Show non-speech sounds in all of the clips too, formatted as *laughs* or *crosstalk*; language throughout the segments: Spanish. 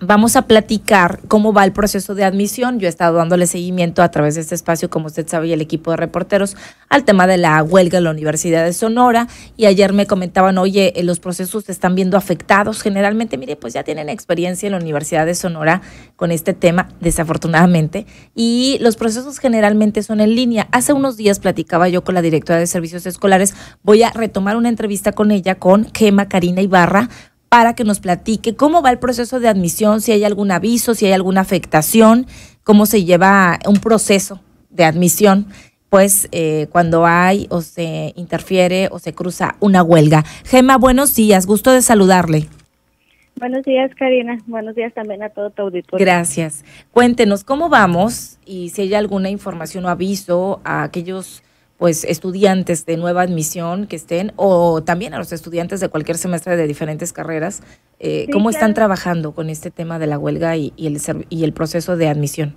vamos a platicar cómo va el proceso de admisión. Yo he estado dándole seguimiento a través de este espacio, como usted sabe, y el equipo de reporteros, al tema de la huelga en la Universidad de Sonora. Y ayer me comentaban, oye, eh, los procesos se están viendo afectados. Generalmente, mire, pues ya tienen experiencia en la Universidad de Sonora con este tema, desafortunadamente. Y los procesos generalmente son en línea. Hace unos días platicaba yo con la directora de servicios escolares. Voy a retomar una entrevista con ella, con Gema Karina Ibarra, para que nos platique cómo va el proceso de admisión, si hay algún aviso, si hay alguna afectación, cómo se lleva un proceso de admisión, pues eh, cuando hay o se interfiere o se cruza una huelga. Gema, buenos días, gusto de saludarle. Buenos días, Karina. Buenos días también a todo tu auditorio. Gracias. Cuéntenos cómo vamos y si hay alguna información o aviso a aquellos pues estudiantes de nueva admisión que estén o también a los estudiantes de cualquier semestre de diferentes carreras, eh, ¿cómo están trabajando con este tema de la huelga y, el, y el proceso de admisión?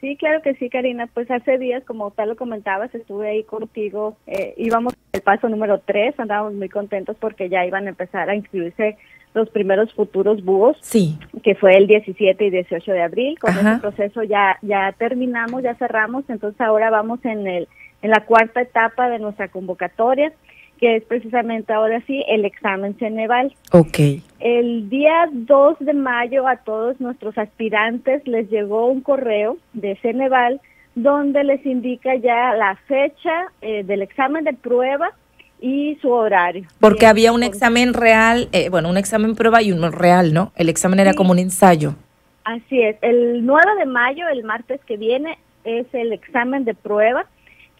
Sí, claro que sí, Karina. Pues hace días, como tal lo comentabas, estuve ahí contigo. Eh, íbamos el paso número tres, andábamos muy contentos porque ya iban a empezar a inscribirse los primeros futuros búhos, sí. que fue el 17 y 18 de abril. Con ese proceso ya ya terminamos, ya cerramos, entonces ahora vamos en el en la cuarta etapa de nuestra convocatoria, que es precisamente ahora sí el examen Ceneval. Ok. El día 2 de mayo a todos nuestros aspirantes les llegó un correo de Ceneval donde les indica ya la fecha eh, del examen de prueba y su horario. Porque había un examen real, eh, bueno, un examen prueba y uno real, ¿no? El examen era como un ensayo. Así es. El 9 de mayo, el martes que viene, es el examen de prueba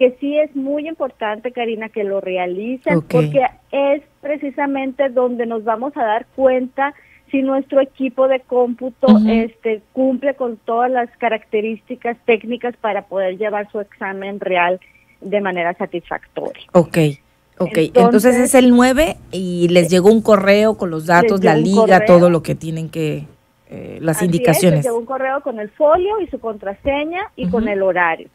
que sí es muy importante, Karina, que lo realicen, porque es precisamente donde nos vamos a dar cuenta si nuestro equipo de cómputo este, cumple con todas las características técnicas para poder llevar su examen real de manera satisfactoria. Ok. Ok, entonces, es el 9 y les llegó un correo con los datos, la liga, todo lo que tienen que, eh, las indicaciones. les llegó un correo con el folio y su contraseña y con el horario.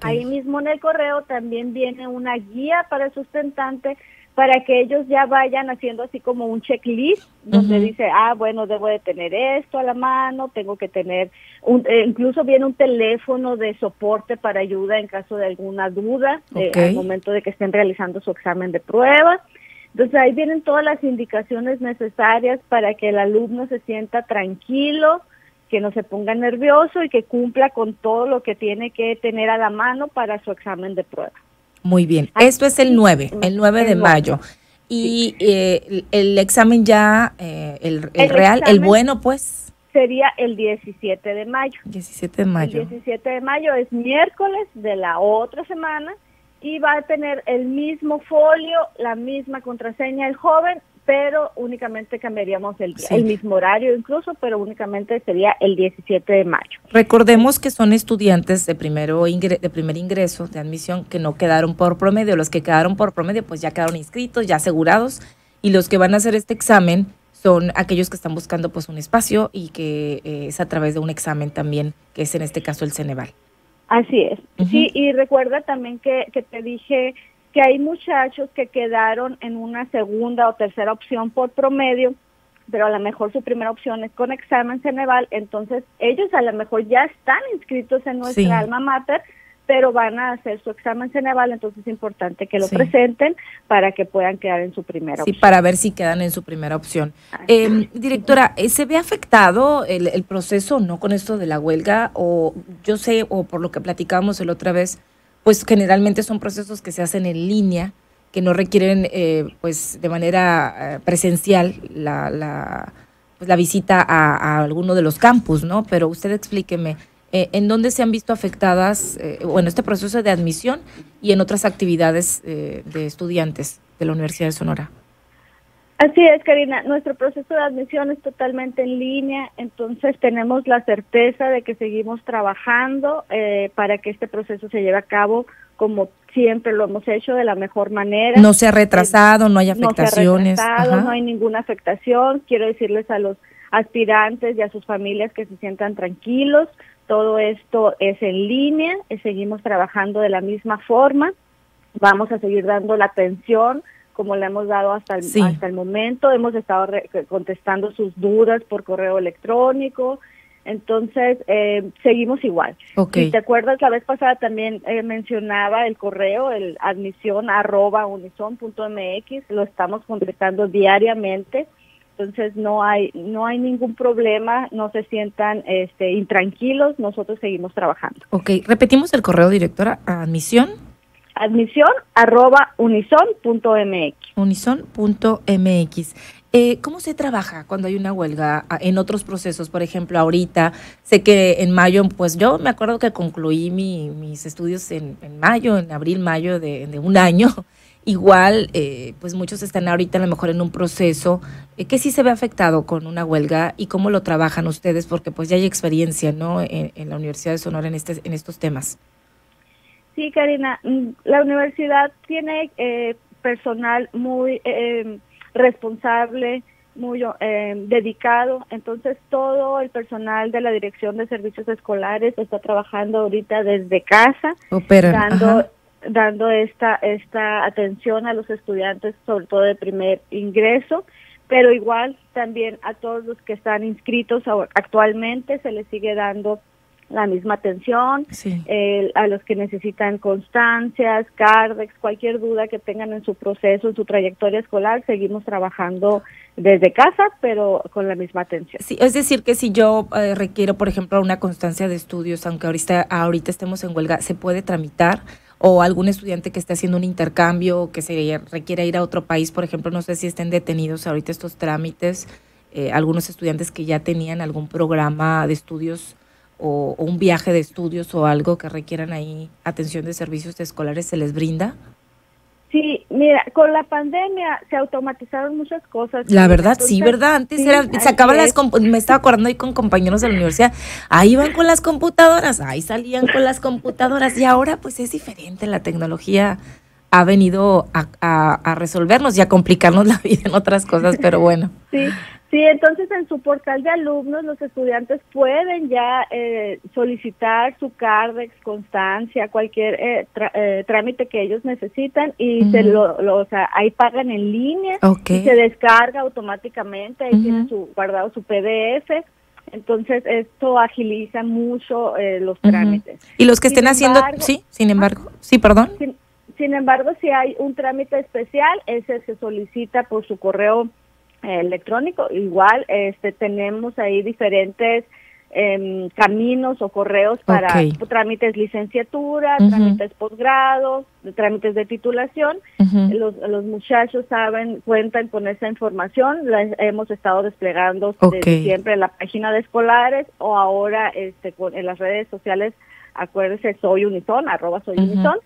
Ahí mismo en el correo también viene una guía para el sustentante para que ellos ya vayan haciendo así como un checklist donde dice, ah, bueno, debo de tener esto a la mano, tengo que tener, un, eh, incluso viene un teléfono de soporte para ayuda en caso de alguna duda eh, al momento de que estén realizando su examen de prueba. Entonces ahí vienen todas las indicaciones necesarias para que el alumno se sienta tranquilo, que no se ponga nervioso y que cumpla con todo lo que tiene que tener a la mano para su examen de prueba. Muy bien, esto es el 9, el 9 de mayo. Y eh, el, examen ya, eh, el, real, el bueno pues. Sería el 17 de mayo. 17 de mayo. El 17 de mayo es miércoles de la otra semana y va a tener el mismo folio, la misma contraseña el joven pero únicamente cambiaríamos el el mismo horario incluso, pero únicamente sería el 17 de mayo. Recordemos que son estudiantes de primero de primer ingreso de admisión que no quedaron por promedio, los que quedaron por promedio pues ya quedaron inscritos, ya asegurados y los que van a hacer este examen son aquellos que están buscando pues un espacio y que eh, es a través de un examen también, que es en este caso el Ceneval. Así es. Sí, y recuerda también que, que te dije que hay muchachos que quedaron en una segunda o tercera opción por promedio, pero a lo mejor su primera opción es con examen Ceneval, entonces ellos a lo mejor ya están inscritos en nuestra alma mater, pero van a hacer su examen Ceneval, entonces es importante que lo presenten para que puedan quedar en su primera opción. Sí, para ver si quedan en su primera opción. Eh, directora, ¿se ve afectado el, el proceso no con esto de la huelga? O yo sé, o por lo que platicábamos el otra vez, pues generalmente son procesos que se hacen en línea, que no requieren eh, pues de manera eh, presencial la, la, pues, la visita a, alguno de los campus, ¿no? Pero usted explíqueme, eh, ¿en dónde se han visto afectadas, bueno, este proceso de admisión y en otras actividades de estudiantes de la Universidad de Sonora? Así es, Karina. Nuestro proceso de admisión es totalmente en línea, entonces tenemos la certeza de que seguimos trabajando eh, para que este proceso se lleve a cabo como siempre lo hemos hecho de la mejor manera. No se ha retrasado, no hay afectaciones. No se ha retrasado, no hay ninguna afectación. Quiero decirles a los aspirantes y a sus familias que se sientan tranquilos. Todo esto es en línea, seguimos trabajando de la misma forma. Vamos a seguir dando la atención como le hemos dado hasta el, hasta el momento. Hemos estado contestando sus dudas por correo electrónico. Entonces, eh, seguimos igual. Si te acuerdas, la vez pasada también eh, mencionaba el correo, el admisión arroba unison.mx, lo estamos contestando diariamente. Entonces no hay no hay ningún problema, no se sientan este, intranquilos, nosotros seguimos trabajando. Ok, repetimos el correo directora, admisión. Admisión arroba unison.mx. Unison.mx. Eh, ¿Cómo se trabaja cuando hay una huelga en otros procesos? Por ejemplo, ahorita, sé que en mayo, pues yo me acuerdo que concluí mis estudios en, mayo, en abril, mayo de, un año. *laughs* Igual, eh, pues muchos están ahorita a lo mejor en un proceso eh, que sí se ve afectado con una huelga y cómo lo trabajan ustedes, porque pues ya hay experiencia, ¿no? En, la Universidad de Sonora en, este, en estos temas. Sí, Karina, mm, la universidad tiene personal muy responsable, muy eh, dedicado. Entonces todo el personal de la Dirección de Servicios Escolares está trabajando ahorita desde casa, dando dando esta esta atención a los estudiantes, sobre todo de primer ingreso, pero igual también a todos los que están inscritos actualmente se les sigue dando la misma atención, a los que necesitan constancias, CARDEX, cualquier duda que tengan en su proceso, en su trayectoria escolar, seguimos trabajando desde casa, pero con la misma atención. Sí, es decir, que si yo eh, requiero, por ejemplo, una constancia de estudios, aunque ahorita, ahorita estemos en huelga, ¿se puede tramitar? o algún estudiante que esté haciendo un intercambio, que se requiera ir a otro país, por ejemplo, no sé si estén detenidos ahorita estos trámites, eh, algunos estudiantes que ya tenían algún programa de estudios o, un viaje de estudios o algo que requieran ahí atención de servicios escolares se les brinda? Sí, mira, con la pandemia se automatizaron muchas cosas. La verdad, sí, ¿verdad? Antes era, se acaban las, me estaba acordando ahí con compañeros de la universidad, ahí iban con las computadoras, ahí salían con las computadoras y ahora pues es diferente, la tecnología ha venido a, a, a resolvernos y a complicarnos la vida en otras cosas, pero bueno. Sí, Sí, entonces en su portal de alumnos los estudiantes pueden ya eh, solicitar su CARDEX, constancia, cualquier eh, eh, trámite que ellos necesitan y se lo, o sea, ahí pagan en línea y se descarga automáticamente, ahí tienen su guardado su PDF. Entonces esto agiliza mucho los trámites. Y los que estén haciendo, sí, sin embargo, sí, perdón. Sin, sin embargo, si hay un trámite especial, ese se solicita por su correo electrónico. Igual este, tenemos ahí diferentes em, caminos o correos para trámites licenciatura, trámites posgrados, trámites de titulación. los, los muchachos saben, cuentan con esa información, la hemos estado desplegando siempre en la página de escolares o ahora este, con, en las redes sociales, acuérdense, soy unison, arroba soy unison,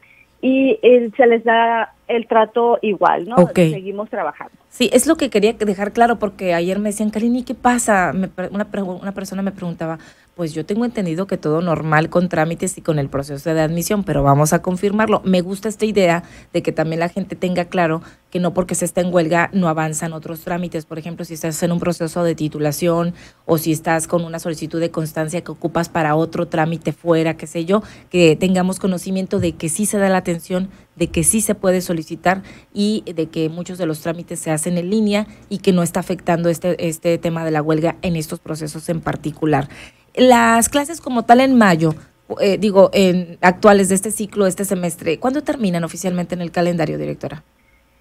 y se les da el trato igual, ¿no? Seguimos trabajando. Sí, es lo que quería dejar claro porque ayer me decían, Karini, ¿qué pasa? una, una persona me preguntaba, pues yo tengo entendido que todo normal con trámites y con el proceso de admisión, pero vamos a confirmarlo. Me gusta esta idea de que también la gente tenga claro que no porque se está en huelga no avanzan otros trámites. Por ejemplo, si estás en un proceso de titulación o si estás con una solicitud de constancia que ocupas para otro trámite fuera, qué sé yo, que tengamos conocimiento de que sí se da la atención, de que sí se puede solicitar y de que muchos de los trámites se hacen en línea y que no está afectando este, este tema de la huelga en estos procesos en particular. Las clases como tal en mayo, eh, digo, en actuales de este ciclo, este semestre, ¿cuándo terminan oficialmente en el calendario, directora?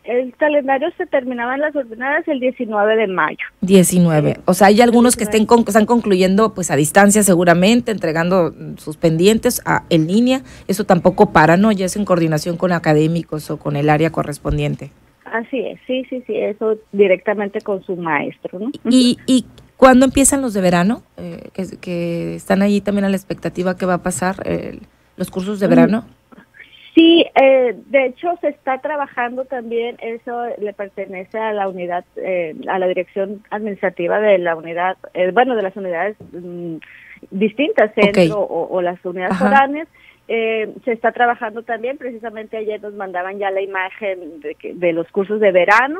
El calendario se terminaba en las ordenadas el 19 de mayo. 19. O sea, hay algunos que estén están concluyendo pues a distancia seguramente, entregando sus pendientes a, en línea. Eso tampoco para, ¿no? Ya es en coordinación con académicos o con el área correspondiente. Así es, sí, sí, sí, eso directamente con su maestro, ¿no? ¿Y, y ¿Cuándo empiezan los de verano? Eh, que, están ahí también a la expectativa que va a pasar los cursos de verano. Sí, eh, de hecho se está trabajando también, eso le pertenece a la unidad, eh, a la dirección administrativa de la unidad, bueno, de las unidades mm, distintas, centro o, las unidades foráneas. Eh, se está trabajando también, precisamente ayer nos mandaban ya la imagen de, de los cursos de verano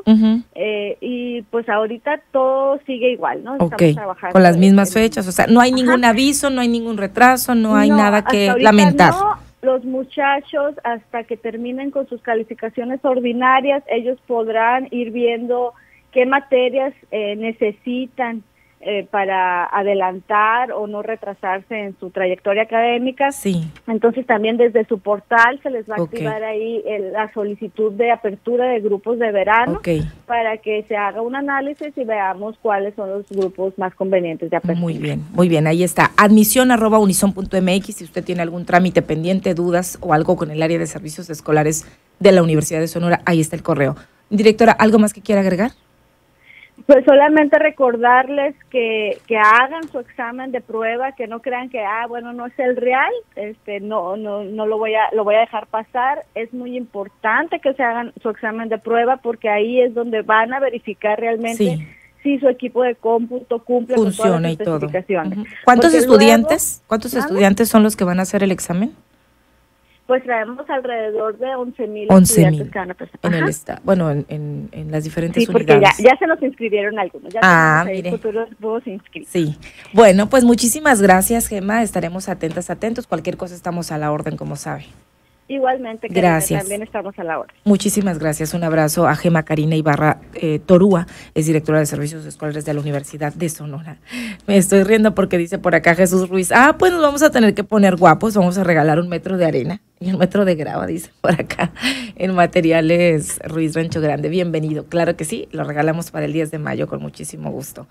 eh, y pues ahorita todo sigue igual, ¿no? Estamos trabajando con las mismas fechas, o sea, no hay ningún aviso, no hay ningún retraso, no hay nada que lamentar. Los muchachos hasta que terminen con sus calificaciones ordinarias, ellos podrán ir viendo qué materias eh, necesitan eh, para adelantar o no retrasarse en su trayectoria académica. Sí. Entonces también desde su portal se les va a activar ahí la solicitud de apertura de grupos de verano para que se haga un análisis y veamos cuáles son los grupos más convenientes de apertura. Muy bien, muy bien, ahí está. Admisión arroba unison.mx si usted tiene algún trámite pendiente, dudas o algo con el área de servicios escolares de la Universidad de Sonora, ahí está el correo. Directora, ¿algo más que quiera agregar? Pues solamente recordarles que, que hagan su examen de prueba, que no crean que ah bueno no es el real, este no no no lo voy a lo voy a dejar pasar. Es muy importante que se hagan su examen de prueba porque ahí es donde van a verificar realmente si su equipo de cómputo cumple con todas las especificaciones. ¿Cuántos estudiantes? ¿Cuántos estudiantes son los que van a hacer el examen? Pues traemos alrededor de 11 mil estudiantes cada En el estado, bueno, en, en, las diferentes sí, porque Ya, ya se nos inscribieron algunos. Ya ah, mire. Sí. Bueno, pues muchísimas gracias, Gema. Estaremos atentas, atentos. Cualquier cosa estamos a la orden, como sabe. Igualmente, gracias. también estamos a la hora. Muchísimas gracias. Un abrazo a Gema Karina Ibarra eh, Torúa, es directora de Servicios Escolares de la Universidad de Sonora. Me estoy riendo porque dice por acá Jesús Ruiz, ah, pues nos vamos a tener que poner guapos, vamos a regalar un metro de arena y un metro de grava, dice por acá, en materiales Ruiz Rancho Grande. Bienvenido. Claro que sí, lo regalamos para el 10 de mayo con muchísimo gusto.